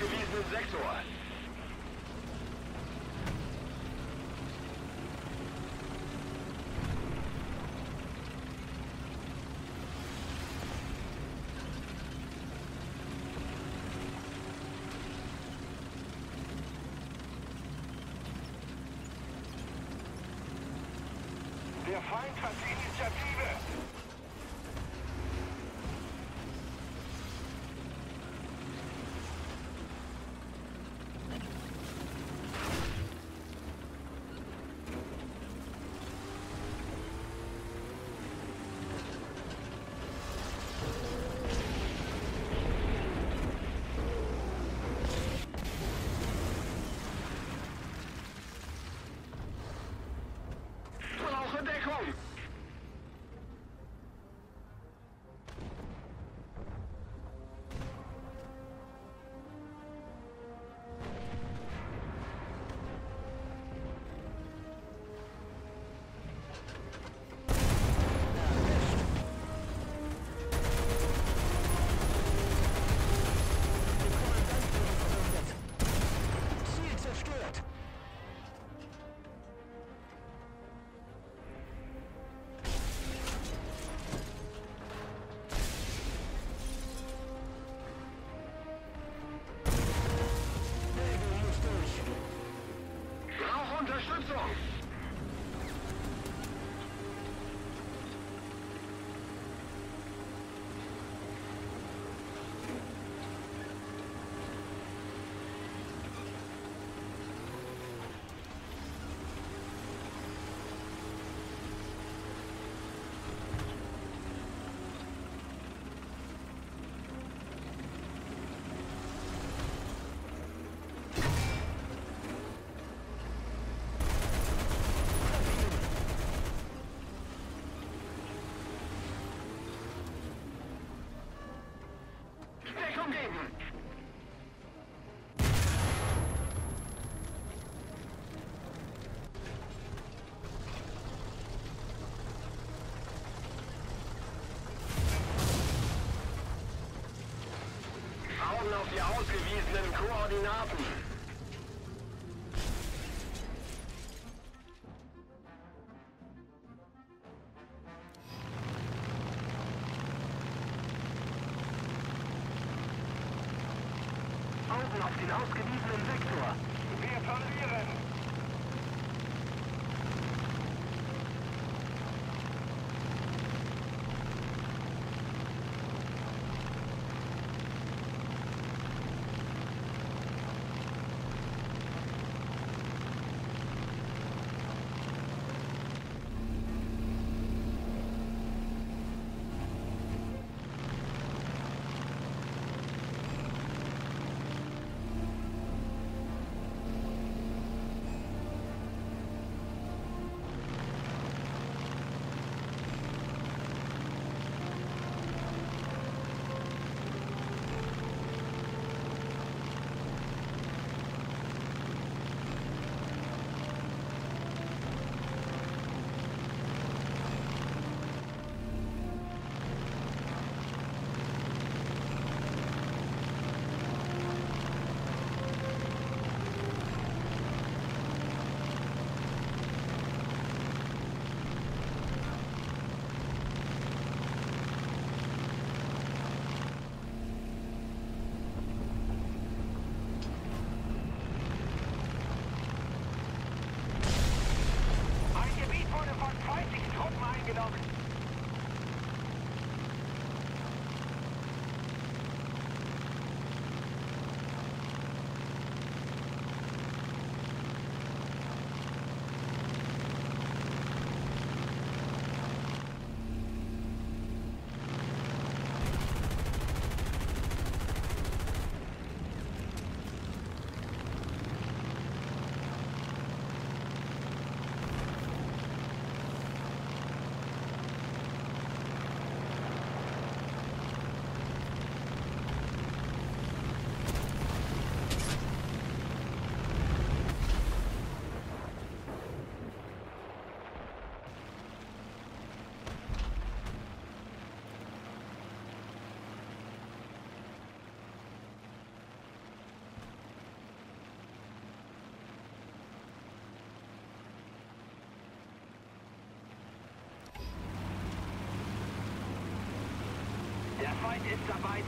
ausgewiesenen Sektor. Der Feind hat die Initiative. Augen auf die ausgewiesenen Koordinaten. Auf den ausgewiesenen Sektor.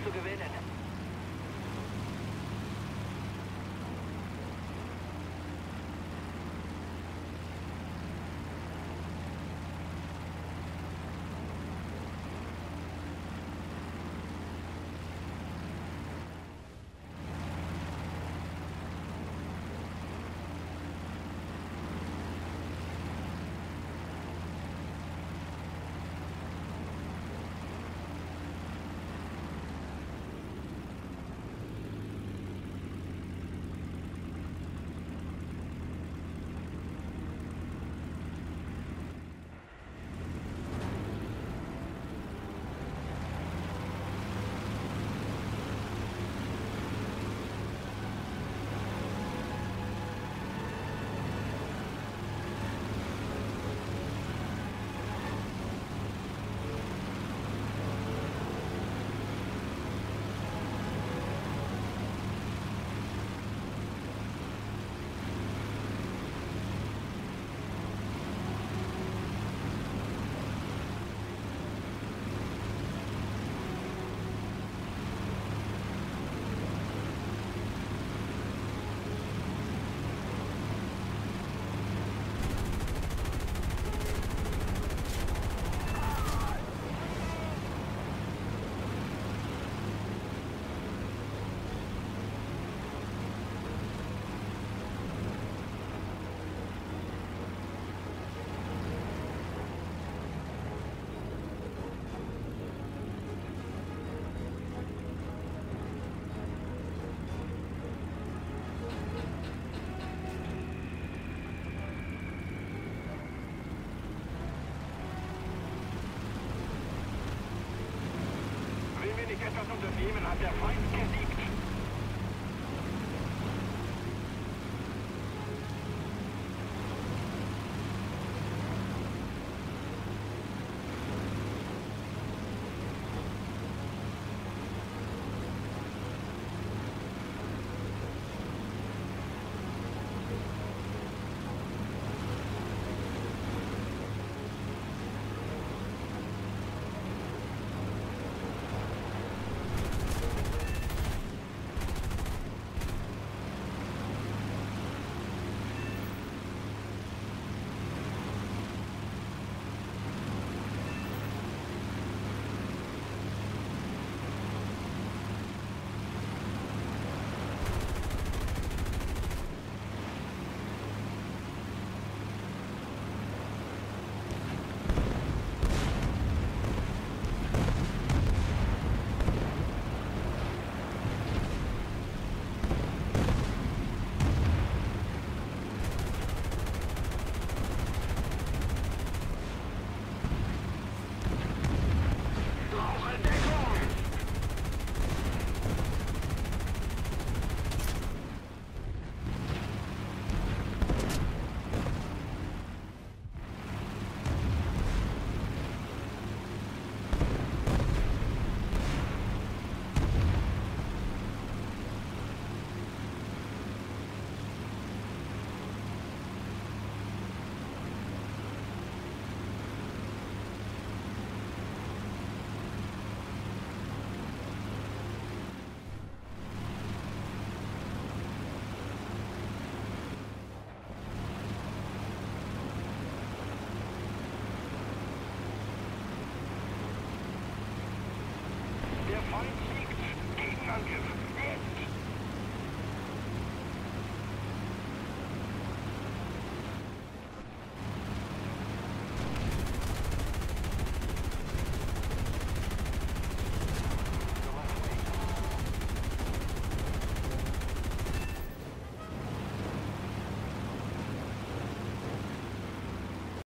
Zu gewinnen.